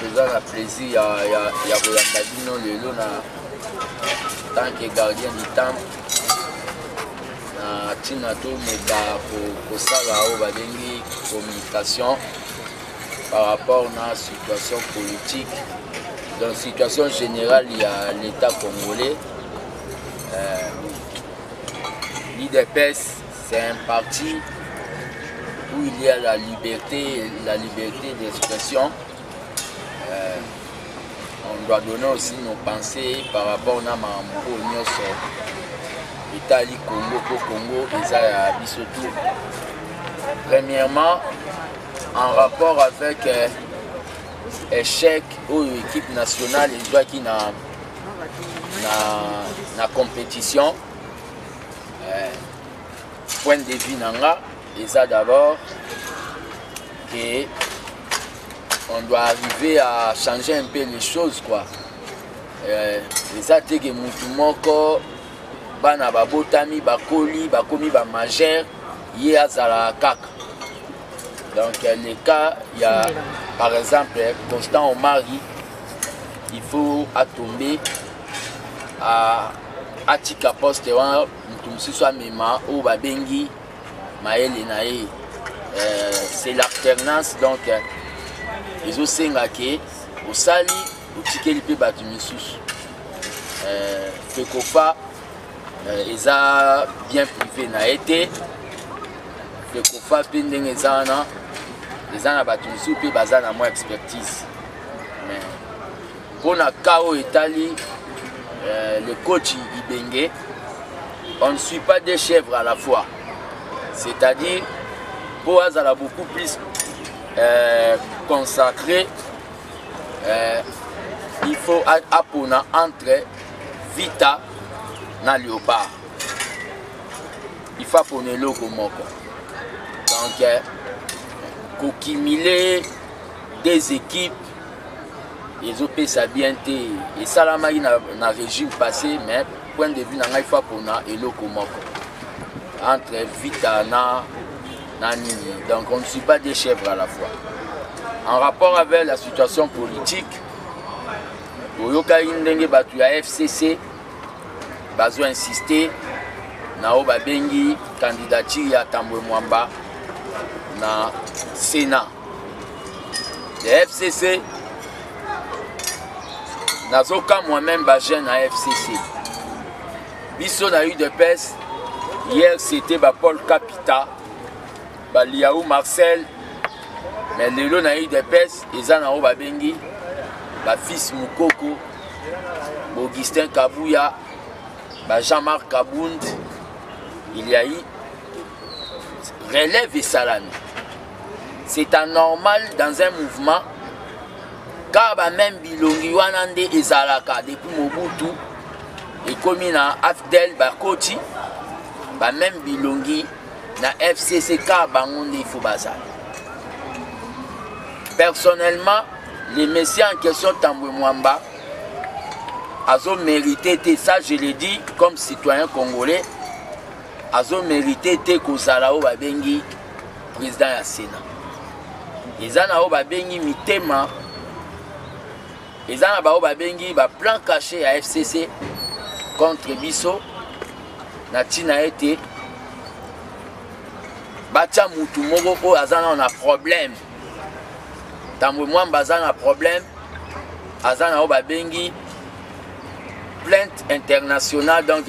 toza na plaisir ya, ya, ya koyamba bino lelo na tant que gardien du temple na ntina tomeka kosala oyo babengi communication par rapport na situation politique donc situation générale ya l'état congolais euh, l'idps c'est un parti où il y a la liberté la liberté d'expression euh, on doit donner aussi nos pensées par rapport na makambo oyo nyonso etali congo mpo congo eza ya biso tout premièrement en rapport avec euh, échec oyo équipe nationale ezwaki na, na, na compétition euh, point de vue na nga eza d'abord que on doit arriver à changer un peu les choses quoi euh, eza te ke mutu moko bana babotami bakoli bakomi ba majeur ye azalaka kaka donc le cas ya par exemple constant omari il faut atombe atika poste wana moto mosusu amema oyo babengi mayele na ye euh, c'est l'alternance donc ezosenga ke osali otikeli mpe bato misusu euh, fekofa euh, eza bien privé na ye te fekofa mpe ndenge eza wana eza na bato mosusu mpe baza na mwa expertise mais mpo na ka oyo etali euh, le coach ibenge on ne suit pas des chèvres à la fois c'est-à-dire mpo azala beaucoup plus euh, consacré eh, il faut apona entre vita na leopard il faut apona eloko moko donc eh, kokimile des équipes ezopesa bien te esalamaki na, na régime passé mais point de vue na ngai faut apona eloko moko entre vita na na nini donc on ne suit pas des chèvres à la fois en rapport avec la situation politique toyokaki ndenge bato ya fcc bazo insiste na oyo babengi candidature ya tambwe mwamba na sénat ya fcc nazokamwa meme bajeune ya fcc biso na udps hier c'était ba paul capita ba liaou marcel mais lelo na udps eza na oyo babengi ba fils mukoko augustin kabuya ba jean marc kabund il y a eu relève esalami c'est anormal dans un mouvement kaka bameme bilongi wana nde ezalaka depuis mobutu ekomi na afdel bakoti ba meme bilongi na fcc car bango nde ifo bazala personnellement le messie en question tambwe mwamba azo mérité te ça je le dis comme citoyen congolais azo mérité te kozala oyo babengi président ya sénat eza na oyo babengi mitema eza na baoyo babengi baplan cache ya fcc contre biso na ntina ete batya motu moko oyo aza nao na problème tambwe mwamba aza na problème aza na oyo babengi plainte internationale donc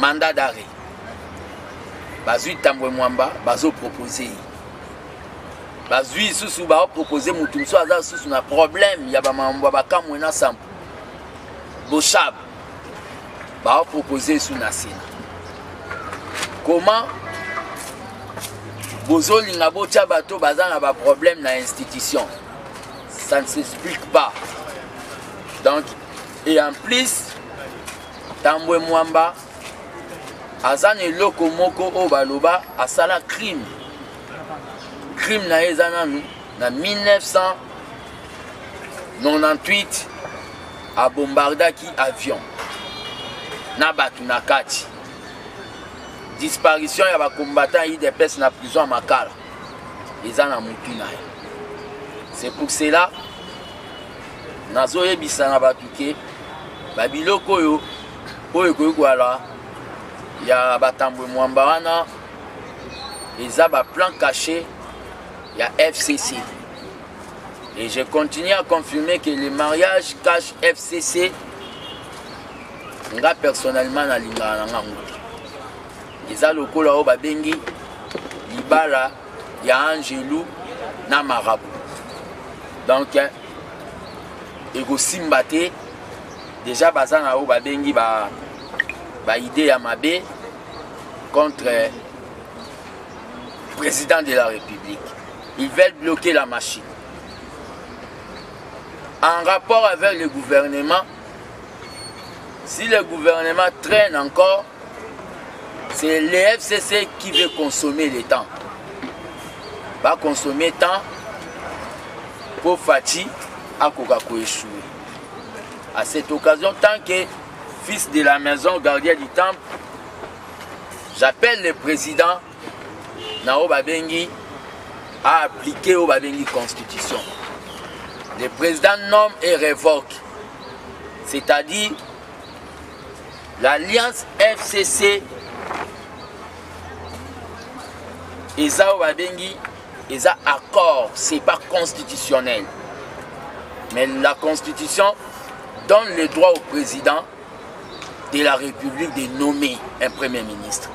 mandat d'arrêt bazwi tambwe mwamba bazopropose ye bazwi lisusu baopropose motu mosusu aza lisusu na problème ya bamambo ya bakamwe na sampo boshab baopropose esu na sena comment bozolinga botya bato baza na baproblème na institution ça ne s'explique pas donc et en plus tambwe mwamba aza na eloko moko oyo baloba asala crime crime na ye eza nanu na 1998 abombardaki avion na bato na kati disparition ya bacombattant idps na prison ya makala eza na motu na ye c'est pour cela nazoyebisa na bato ke babiloko oyo oyo ekoki koyala ya batambwe mwamba wana eza ba plan caché ya fcc et je continue à confirmer que le mariage cache fcc nga personnellement nalingaka na ngango te eza lokola oyo babengi libala ya angelu na marabu donc eh, ekosimba te deja baza na oyo babengi ba, ba idée ya mabe contre président de la république ils veulent bloquer la machine en rapport avec le gouvernement si le gouvernement traîne encore C'est le FCC qui veut consommer le temps. Va consommer temps pour Fatih à Kokako À cette occasion, tant que fils de la maison gardien du temple, j'appelle le président Nao Babengi à appliquer au Constitution. Le président nomme et révoque, c'est-à-dire l'alliance FCC ça oyo et ça accord c'est pas constitutionnel mais la constitution donne le droit au président de la république de nommer un premier ministre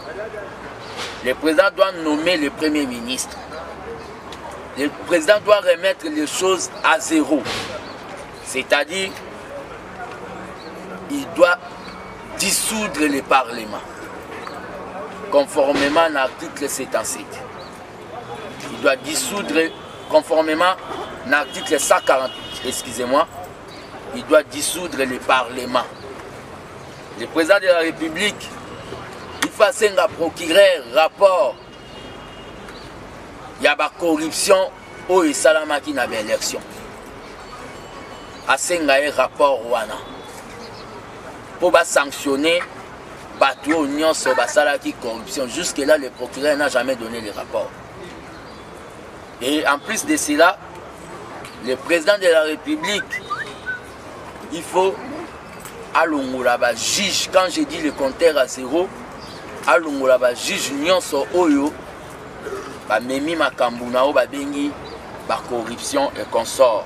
le président doit nommer le premier ministre le président doit remettre les choses à zéro c'est-à-dire il doit dissoudre le parlement conformément à l'article 77 il doit dissoudre conformément na article 140 excusez-moi il doit dissoudre le parlement le président de la république il faut asenga procureur rapport ya bacorruption oyo esalamaki na baélection asenga ye rapport wana mpo basanctionne bato oyo nyonso basalaki corruption jusque là le procureur n'a jamais donné le rapport et en plus de cela le président de la république il faut alongola bajuge quand je dis le compteur à zéro alongola bajuge nyonso oyo bamemi makambo na oyo babengi bacorruption et consort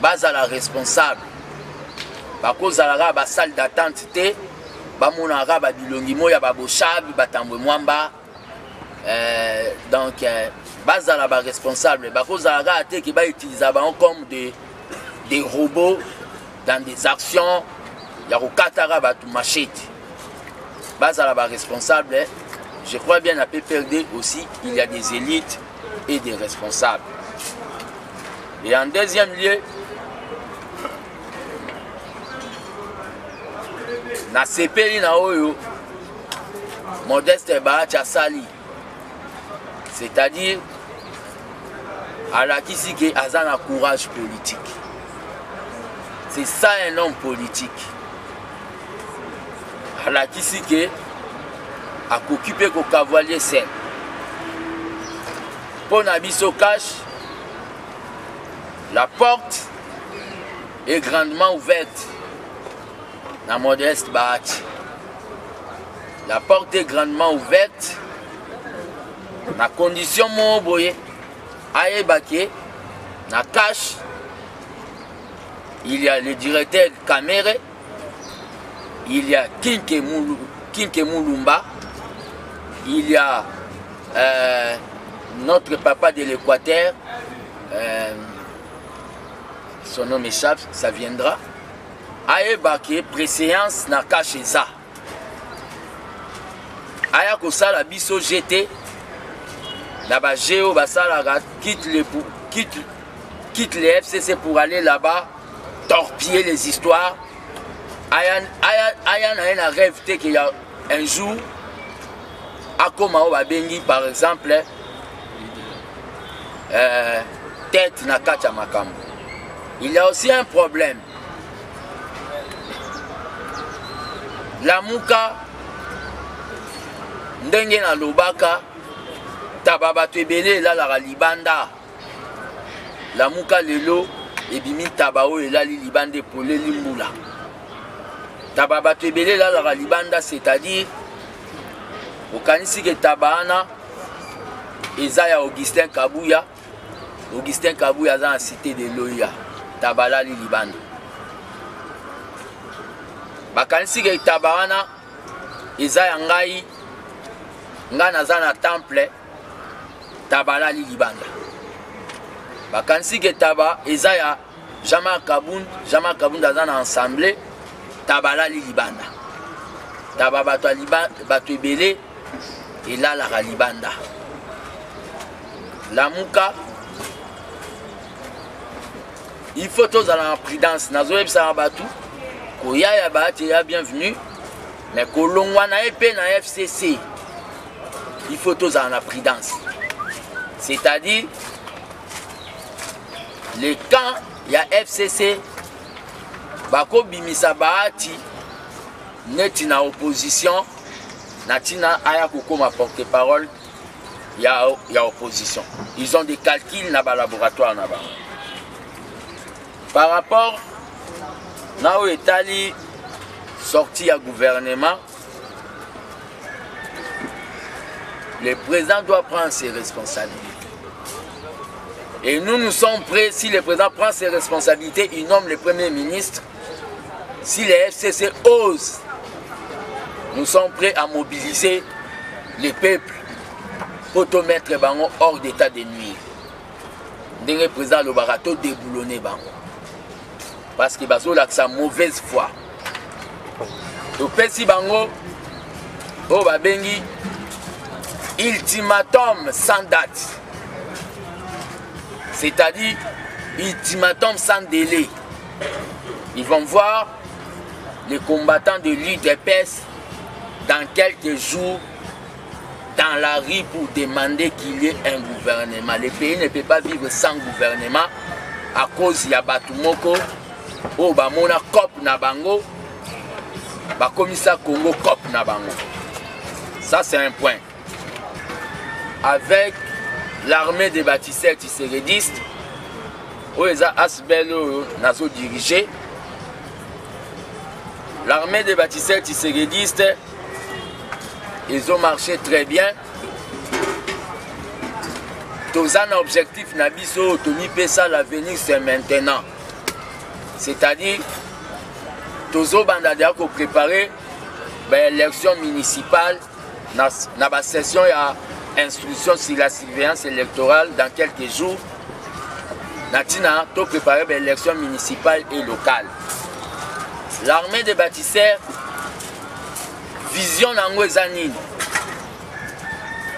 bazala responsable bakozala kaka basale d'attente te bamonaka kaka babilongi moi ya baboshabi batambwe mwamba euh, donc euh, bazala baresponsable bakozala kaka te ke bautiliza bango comme des, des robots dans des actions ya kokataka bato machete bazala baresponsable je crois bien na pprd aussi il y a des élites et des responsables. Et en deuxième lieu, na sepeli na oyo modeste baati asali c'est-à-dire alakisi ke aza na courage politique c'est ça un homme politique alakisi ke akoki mpe kokavalie sene mpo na biso cash la porte est grandement ouverte na modeste bahati la porte est grandement ouverte na condition moko boye ayeba ke na cash il y a le directeur kamere il y a Kinke, Moulou, Kinke Moulumba, il y a euh, notre papa de l'Équateur, euh, son nom échappe, ça viendra, ayeba ke préséance na cache eza aya kosala biso gt na baje oyo basalaka quitte le, quitte, quitte le fcc pour aller là-bas torpiller les histoires aya, aya, aya na ye na rêve te ke ya un jour akoma oyo babengi par exemple euh, tête na kati ya makambo il y a aussi un problème lamuka ndenge nalobaka taba bato ebele elalaka libanda lamuka lelo ebimi ntaba oyo elali libanda epoleli mbula ntaba bato ebele elalaka libanda c'est-à-dire okanisi ke ntaba wana eza ya augustin kabuya augustin kabuya aza na cité de loya ntaba alali libanda bakanisi ke ntaba wana eza ya ngai ngai naza na temple taba alali libanda bakanisi ke taba eza ya jean-marc kabund jean-marc kabund aza na ensemble taba alali libanda taba bato ya bato ebele elalaka libanda lamuka il faut tozala na prudence nazoyebisaka bato koya ya baati ya bienvenue mais kolongwa na ye mpe na fcc il faut tozala na prudence c'est-à-dire le camp ya fcc bakobimisa bahati neti na opposition na ntina aya kokoma porte-parole ya, ya opposition ils ont des calculs na balaboratoire na bango par rapport na oyo etali sortie ya gouvernement le président doit prendre ses responsabilités Et nous, nous sommes prêts, si le président prend ses responsabilités, il nomme le premier ministre, si les FCC osent, nous sommes prêts à mobiliser les peuples pour te mettre bango hors d'état de nuire. Ndenge président lobaka to déboulonner bango. Parce que bazolakisa mauvaise foi. topesi bango oyo babengi ultimatum sans date c'est-à-dire ultimatum sans délai. Ils vont voir les combattants de l'Udps dans quelques jours dans la rue pour demander qu'il y ait un gouvernement. Le pays ne peut pas vivre sans gouvernement à cause ya bato moko oyo bamona cop na bango bakomisa congo cop na bango ça c'est un point avec l'armée des bâtisseurs tiseredistes oyo eza asbel oyo nazodirige l'armée des bâtisseurs tiseredistes ezo marche très bien toza na objectif na biso tomipesa l'avenir c'est maintenant c'est-à-dire tozobanda deya koprépare baélection municipale na, na basession ya instruction sur la surveillance électorale dans quelques jours na ntina toprépare baélection municipale et locale l'armée des bâtisseurs vision na yango eza nini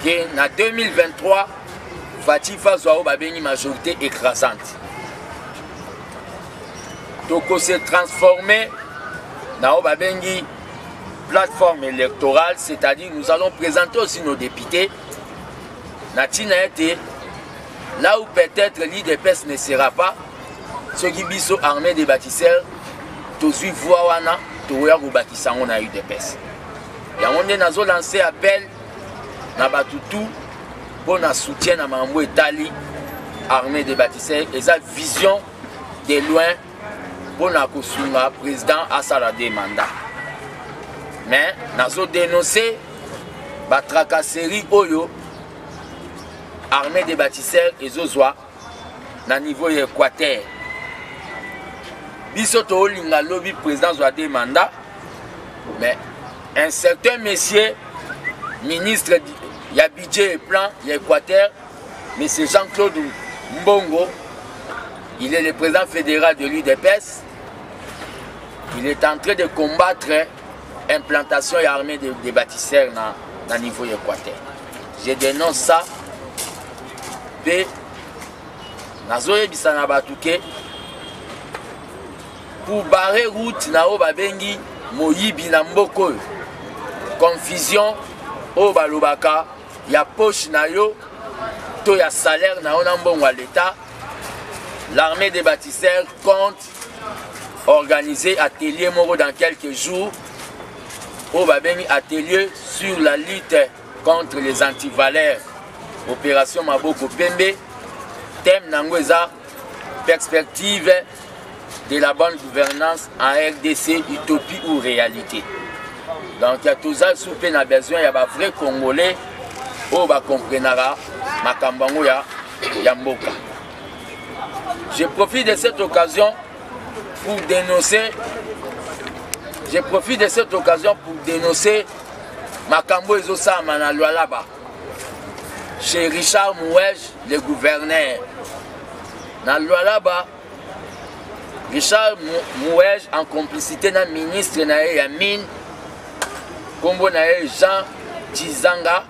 ke na 2023 fati fazwa oyo babengi majorité écrasante tokose transforme na oyo babengi plateforme électorale c'est-à-dire nous allons présenter aussi nos députés na ntina ete là où peut-être l'idps ne sera pas soki biso armée de bâtisseurs tozwi voix wana tokoya kobakisa yango na udps yango nde nazolanse appel na bato tout mpo na soutien na makambo etali armée de bâtisseurs eza vision de loin mpo na kosunga président asala de mandat mais nazodenonce batracasserie oyo armée de bâtisseurs ezozwa na niveau ya équateur biso toolinga lobi président zwa de mandat mais un certain monsieur ministre ya budget et plan ya équateur monsieur jean claude mbongo il est le président fédéral de l'udps il est en train de combattre implantation ya armée des de bâtisseurs na, na niveau ya équateur je denonce ça mpe nazoyebisa na bato ke pour barrer route na oyo babengi moyibi na mboka oyo confusion oyo balobaka ya poche na yo to ya salaire na yo na mbongo ya leta l'armée des bâtisseurs compte organiser atelier moko dans quelques jours oyo babengi atelier sur la lutte contre les antivaleurs opération maboko pembe thème na yango eza perspective de la bonne gouvernance en rdc utopie ou réalité donc toza su mpe na besoin ya bavrai congolais oyo bakomprenaka makambo yango ya, ya mboka je profite de cette occasion pour dénoncer je profite de cette occasion pour dénoncer makambo ezosalama na lualaba chez richard mouej le gouverneur na lualaba richard mouej en complicité na ministre na ye ya mine nkombo na ye jean cizanga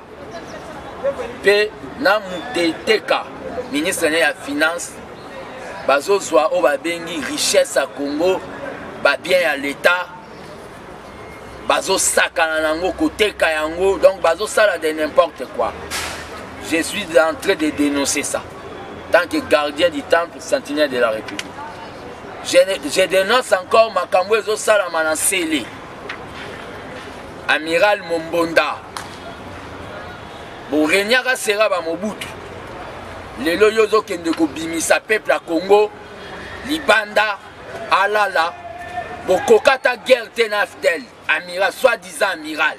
mpe na muteteka ministre ne ya finance bazozwa oyo babengi richesse ya congo babien ya leta bazosakana na yango koteka yango donc bazosala de n'importe quoi je suis en train de dénoncer ça tant que gardien du temple sentinelle de la république je, je dénonce encore makambo ezosalama na nsele amiral mombonda boregnaka sera bamobutu lelo yo ozokende kobimisa peuple ya congo libanda alala bokokata guerre te na fdel amiral soit disant amiral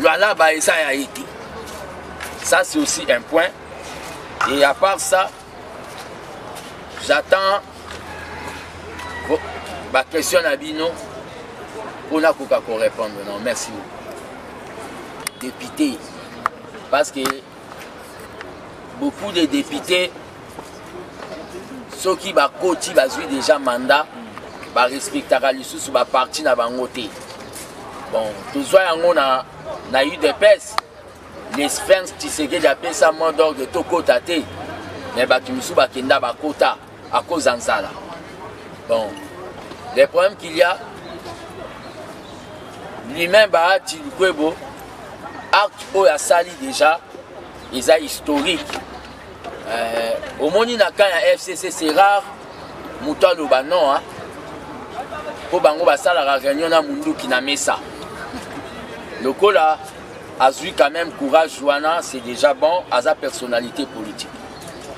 lwalaba eza ya ete ça c'est aussi un point Et à part ça, j'attends ma question à Bino pour ne pas répondre. Non, merci beaucoup. Député, parce que beaucoup de députés soki bakoti bazwi déjà mandat barespectaka lisusu baparti na bango te bon tozwa yango na, na udps l'esprince tshisekedi apesa mot d'ordre tokota te me bato mosusu bakenda bakota à cause ya nzala bon le problème qu'il y a lui-même bahati lukwebo acte oyo asali déjà eza historique euh, omoni na camp ya fcc c'est rare moto aloba non hein? mpo bango basalaka réunion na munduki na mesa lokola azwi quand même courage wana c'est déjà bon aza personnalité politique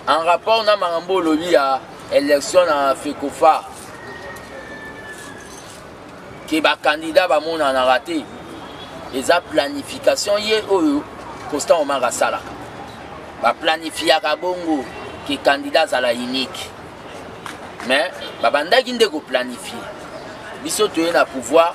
en rapport na makambo olobi ya élection na fecofa ke bakandidat bamonanaka te eza planification ye oyo constant omar asalaka baplanifiaka bongo ke candidat azala unique mais babandaki nde koplanifie biso toye na pouvoir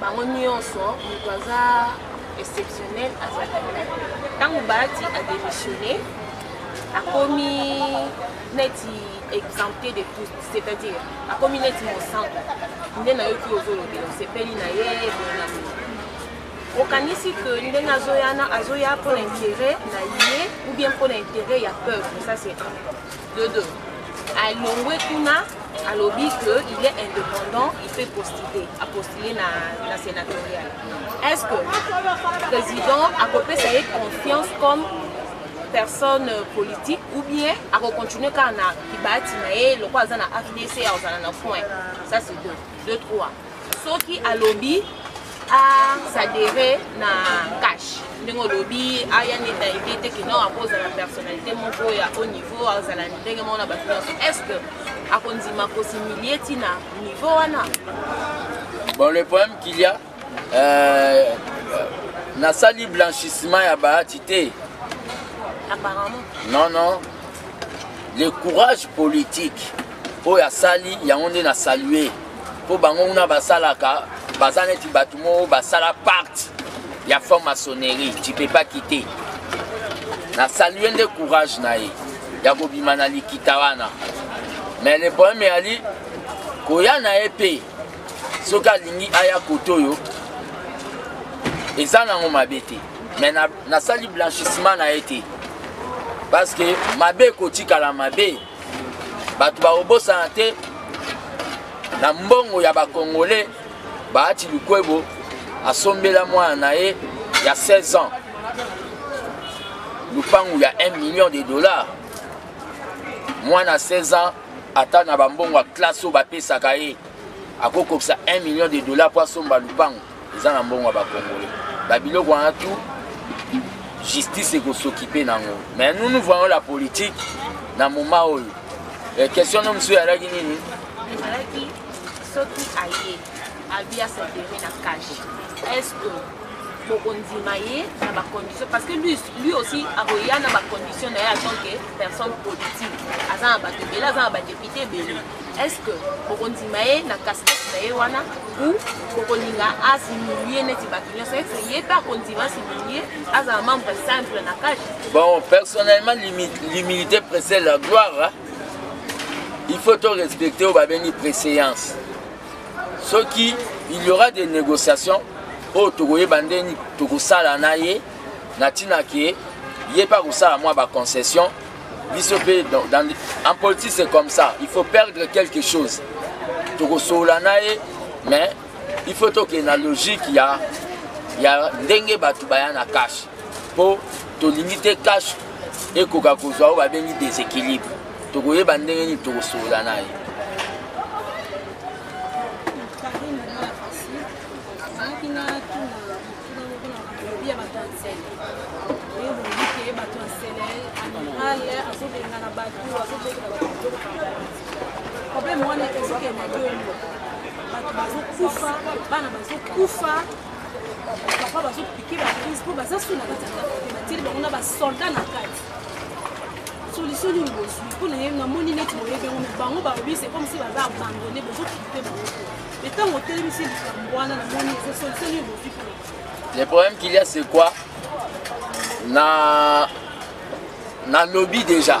bango nyonso moto aza exceptionnel azalaka ntango baati adémissionne akomi neti exempté de tout c'est-à-dire akomi neti mosantu nde nayoki ozolobela osepeli na ye bona okanisi ke ndenge azoyana azoya mpo na intérêt na ye ou bien mpo na intérêt ya peuple ça c'est Dodo alongwe kuna alobi que il est indépendant il peut postuler apostuler na, na sénatorial est ce que président akopesa ye confiance comme personne politique ou bien akocontinue kaka na kibati na ye lokola aza na afdc akozala na point ça c'est deux deux trois soki alobi asadere na cash ndenge olobi aya nde na idée te kino akozala personnalité moko ya haut niveau azala ndenge moko na bato nyonso est ce que akondima kosimilie ti na niveau wana bon le problème qu'il y a euh, euh, nasali blanchissement ya bahati te apparemment non non le courage politique oyo asali yango nde na salue mpo bango kuna basalaka baza neti bato moko basala parte ya fond maçonnerie tu peux pas quitter na salue nde courage na ye ya kobima na likita wana mais le problème eyali koya na ye mpe soki alingi aya kote oyo eza nango mabe te mais nasali na blanchissement na ye te parce que mabe ekotikala mabe bato bakobosana te na mbongo ya bakongole baati lukwebo asombela mwana na ye ya 16 ans lupangu ya 1 million de dollars mwana 16 ans ata na bambongo ya classe oyo bapesaka ye akokokisa 1 million de dollars mpo asomba lupangu eza na mbongo ya bakongole babiloko wana tu justice ekosokipe nango mais nous nous voyons la politique na moma oyo eh, question no mosusu eyalaki nini ezalaki soki aye abia s'intérêt na cache est ce que bokondima ye na bacondition parce que lui, lui aussi akoya na bacondition na ye en tant que personne politique aza na bato ebele aza na badepute ebele est ce que bokondima ye na casquette na ye wana ou bokolinga asimilie neti bato nyonso ete ye mpe akondima asimilie azala membre simple na kati bon personnellement l'humilité précède la gloire il faut to respecter oyo babengi préséance soki il y aura des négociations oyo tokoyeba ndeni tokosala na ye na ntina ke ye mpe akosala mwa baconcession biso mpe en politique c'est comme ça il faut perdre quelque chose tokosolola na ye mais il faut tokende na logique ya ya ndenge bato baya na cash mpo tolingi te cash ekoka kozwa oyo babengi déséquilibre tokoyeba ndenge nini tokosolola na ye ya bato ya nsele ebongi ke bato ya nsele amiral azobengana bato azobengana bato problème wana ezokenda yongo bato bazokufa bana bazokufa papa bazopike bakrise mpo baza su na kati ya ndako te batieli bango na basoldat na kati solution nini bozwi mpo na ye namoni neti boyebi yango bango baobise komsi baza abandone bozokipe bango Le problème qu'il y a c'est quoi Na nalobi déjà